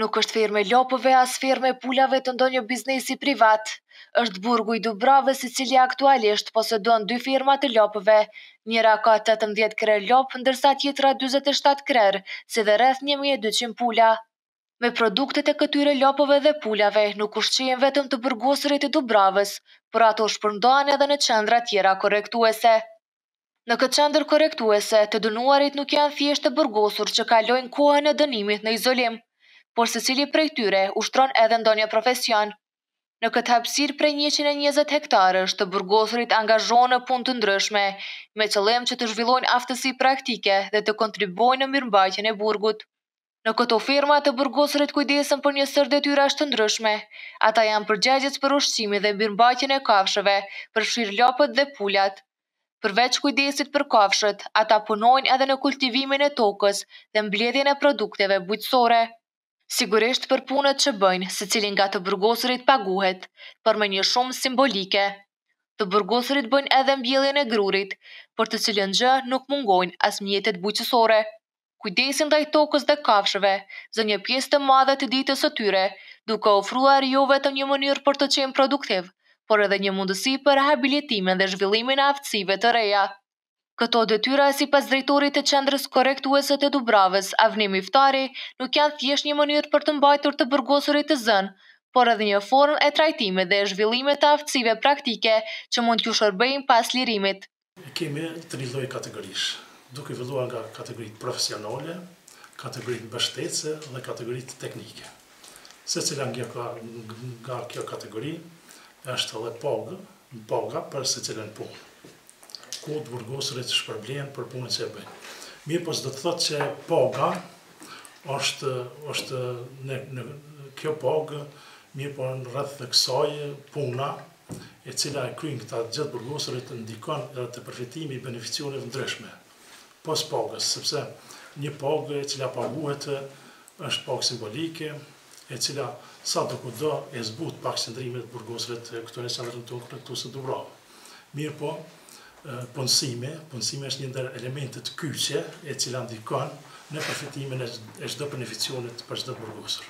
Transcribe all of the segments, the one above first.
Nuk është fermë e lopëve as fermë e pulave të ndonjë biznesi privat. Është burgu i Dubravës i cili aktualisht posedon dy ferma të lopëve. Njëra ka tetëmbëdhjetë krerë lopë ndërsa tjetra dyzet e shtatë krerë, si dhe rreth një mijë e dyqind pula. Me produktet e këtyre lopëve dhe pulave nuk ushqehen vetëm të burgosurit e Dubravës, por ato shpërndahen edhe në qendra tjera korrektuese. Në këtë qendër korrektuese, të dënuarit nuk janë thjesht të burgosur që kalojnë kohën e dënimit në izolim, por secili prej tyre ushtron edhe ndonjë profesion. Në këtë hapësirë prej njëqind e njëzet hektarësh të burgosurit angazhohen në punë të ndryshme me qëllim që të zhvillojnë aftësi praktike dhe të kontribuojnë në mirëmbajtjen e burgut. Në këto ferma, të burgosurit kujdesen për një sërë detyrash të ndryshme. Ata janë përgjegjës për ushqimin dhe mirëmbajtjen e kafshëve, përfshirë lopët dhe pulat. Përveç kujdesit për kafshët, ata punojnë edhe në kultivimin e tokës dhe mbledhjen e produkteve bujqësore. Sigurisht për punët që bëjnë, secili nga të burgosurit paguhet, por me një shumë simbolike. Të burgosurit bëjnë edhe mbjelljen e grurit, për të cilën gjë nuk mungojnë as mjetet bujqësore. kujdesi ndaj tokës dhe kafshëve, zë një pjesë të madhe të ditës së tyre, duke ofruar jo vetëm një mënyrë për të qenë produktiv, por edhe një mundësi për rehabilitimin dhe zhvillimin e aftësive të reja. Këto detyra, sipas drejtorit të Qendrës Korrektuese të Dubravës, Avni Miftari, nuk janë thjesht një mënyrë për të mbajtur të burgosurit të zënë, por edhe një formë e trajtimit dhe zhvillimit të aftësive praktike që mund t'ju shërbejnë pas lirimit. I kemi tri lloj kategorish, duke filluar nga kategoritë profesionale, kategoritë mbështetëse dhe kategoritë teknike. Secila nga kjo kategori është dhe pagë, paga për secilën punë, ku të burgosurit shpërblehen për punën që e bëjnë. Mirëpo s'do të thotë që paga është është kjo pagë, mirëpo rreth kësaj puna e cila e kryjnë këta të gjithë burgosurit ndikon edhe te përfitimi i beneficioneve ndryshme pos pagës, sepse një pagë e cila paguhet është pagë simbolike, e cila sadokudo e zbut pak qëndrimin e të burgosurit këtu në qendrën tonë korrektuese Dubravë. Mirëpo, punësimi, punësimi është një ndër elementet kyçe e cila ndikon në përfitimin e çdo beneficioni për çdo burgosur.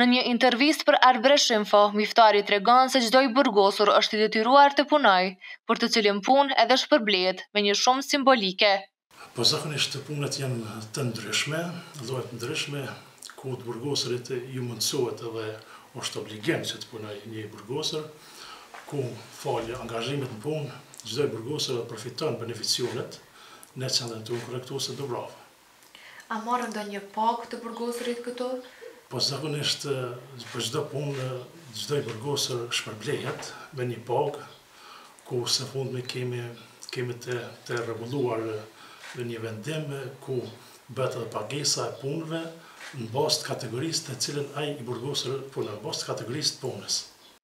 Në një intervistë për Arbresh-Info, Miftari tregon se çdo i burgosur është i detyruar të punojë, për të cilën punë edhe shpërblehet me një shumë simbolike. Po zakonisht punët janë të ndryshme, lloje të ndryshme, ku të burgosurit iu mundësohet edhe është obligim që të punojë një i burgosur, ku falë angazhimit në punë, çdo i burgosur edhe përfiton beneficionet në Qendrën tonë Korrektuese Dubravë. A marrin ndonjë pagë të burgosurit këtu? Po zakonisht për çdo punë çdo i burgosur shpërblehet me një pagë, ku së fundmi kemi kemi të të rregulluar një vendim ku bëhet edhe pagesa e punëve në bazë të kategorisë të cilën ai i burgosur punon, në bazë të kategorisë të punës.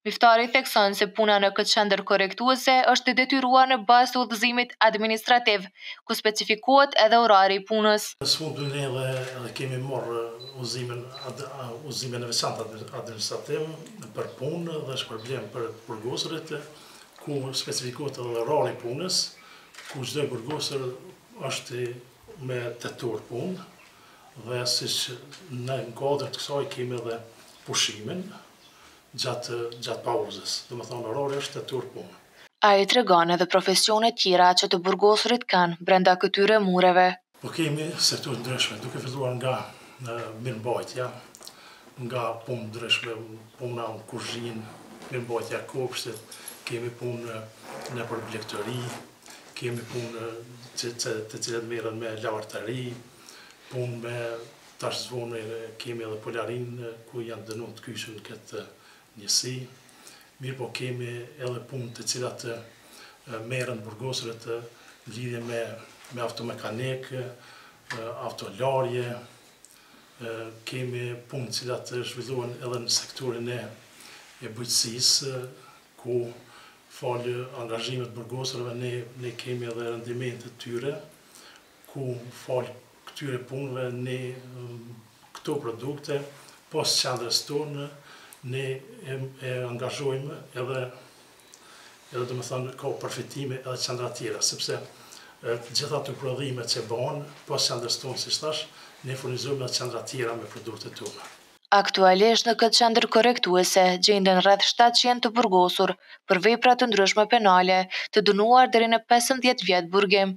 Miftari thekson se puna në këtë qendër korrektuese është e detyruar në bazë të udhëzimit administrativ, ku specifikohet edhe orari i punës. Së fundmi ne edhe edhe kemi marrë udhëzimin udhëzimin e veçantë administrativ për punë dhe shpërblim për të burgosurit, ku specifikohet edhe orari i punës, ku çdo i burgosur është me tetë orë punë dhe siç në kuadër të kësaj kemi edhe pushimin, gjatë gjatë pauzës, domethënë orari është tetë orë punë. Ai tregon edhe profesionet tjera që të burgosurit kanë brenda këtyre mureve. Po kemi sektorë të ndryshme, duke filluar nga mirëmbajtja, nga punë të ndryshme, puna në kuzhinë, mirëmbajtja e kopshtit, kemi punë nëpër blegtori, kemi punë të cilat merren me lavërtari, punë me Tash s'voni kemi edhe pularinë ku janë të dënuar të kyçur në këtë njësi, mirëpo kemi edhe punë të cilat merren të burgosurit në lidhje me me automekanik, autolarje, kemi punë të cilat zhvillohen edhe në sektorin e e bujqësisë, ku falë angazhimit të të burgosurve ne ne kemi edhe rendimentin e tyre, ku falë këtyre punëve ne këto produkte pos qendrës tonë ne e angazhojmë edhe edhe do me thënë ka përfitime edhe qendra tjera, sepse të gjitha ato prodhime që bëhen pos qendrës tonë, siç thashë, ne furnizojmë edhe qendra tjera me produktet tona. Aktualisht në këtë qendër korrektuese gjenden rreth shtatëqind të burgosur për vepra të ndryshme penale të dënuar deri në pesëmbëdhjetë vjet burgim.